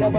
I'm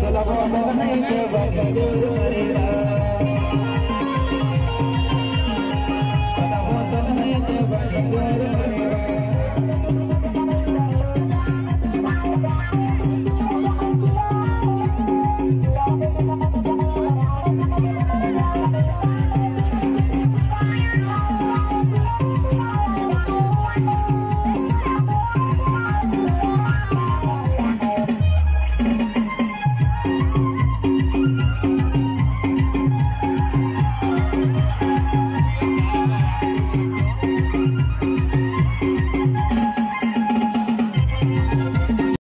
Salam alaikum